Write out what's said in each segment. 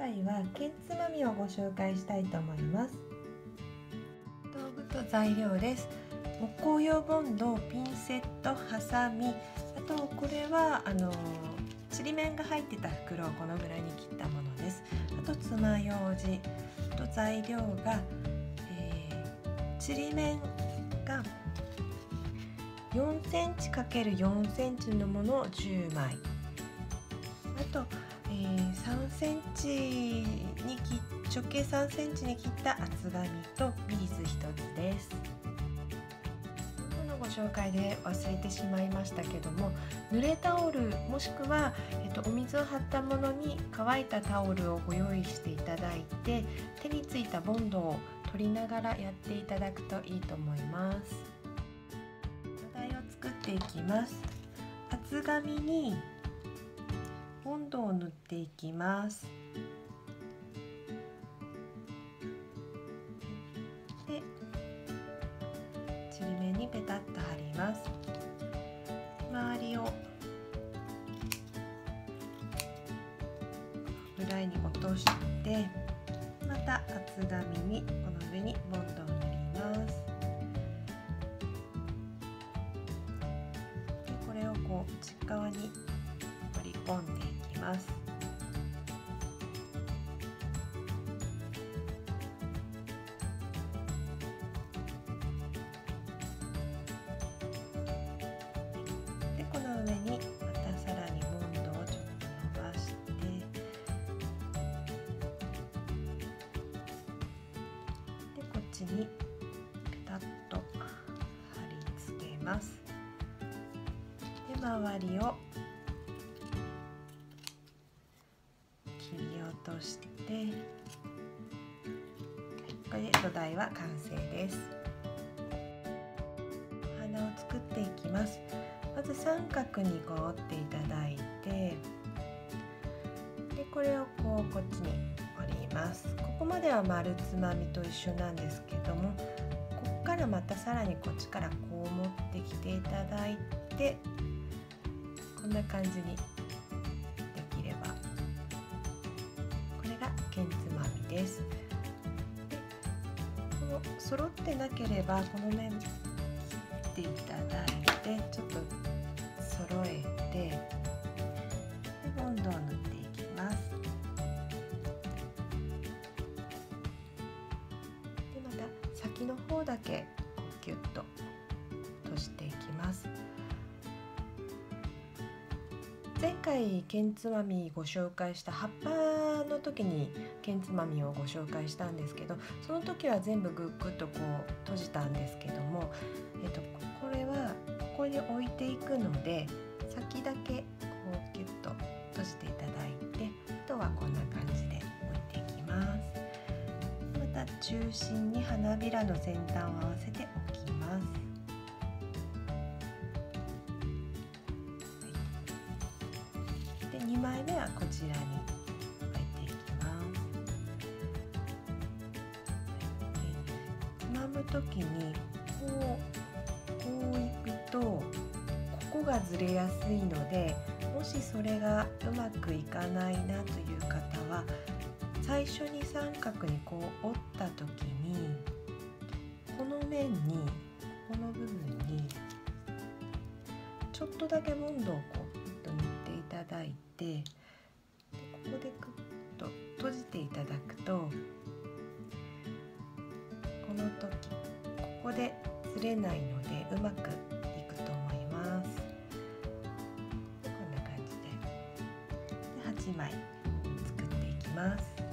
回はけんつまみをご紹介したいと思います。道具と材料です。木工用ボンドピンセットハサミ。あとこれはあのちりめんが入ってた袋をこのぐらいに切ったものです。あと爪楊枝と材料が、えー、ちりめんが4センチ ×4 センチのものを10枚。あと、ー、3センチに切直径3センチに切った厚紙とビーズ1つです。のご紹介で忘れてしまいましたけども濡れタオルもしくは、えっと、お水を張ったものに乾いたタオルをご用意していただいて手についたボンドを取りながらやっていただくといいと思います。土台を作っていきます。厚紙にボンドを塗っていきます。でちりめにペタッと貼ります。周りをぐらいに落としてまた厚紙にこの上にボンドを塗ります。でこれをこう内側に折り込んでいきます。でこの上にまたさらにボンドをちょっと伸ばしてでこっちにペタッと貼り付けます。で周りをとして。これで土台は完成です。お花を作っていきます。まず三角にこう折っていただいて。でこれをこうこっちに折ります。ここまでは丸つまみと一緒なんですけどもここからまたさらにこっちからこう持ってきていただいて。こんな感じにですでこの揃ってなければこの面切っていただいてちょっと揃えてでボンドを塗っていきます。でまた先の方だけこうキュッと回けんつまみご紹介した葉っぱの時にけんつまみをご紹介したんですけどその時は全部グッグッとこう閉じたんですけども、えっと、これはここに置いていくので先だけこうキュッと閉じていただいてあとはこんな感じで置いていきます。また中心に花びらの先端を合わせて2枚目はこちらに置いていきますつまむ時にこうこういくとここがずれやすいのでもしそれがうまくいかないなという方は最初に三角にこう折った時にこの面にこの部分にちょっとだけボンドをこうてでここでクッと閉じていただくとこの時ここでずれないのでうまくいくと思います。こんな感じでで8枚作っていきます。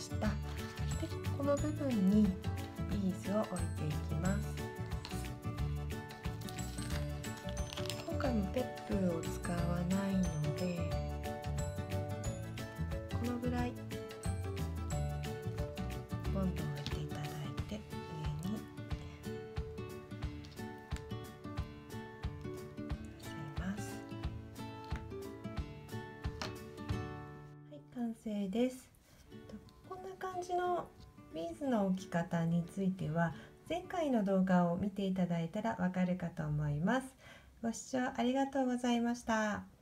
した。でこの部分にビーズを置いていきます。今回もペップを使わないのでこのぐらい。ボンドを置いていただいて上に。せます。はい完成です。感じのビーズの置き方については前回の動画を見ていただいたらわかるかと思います。ご視聴ありがとうございました。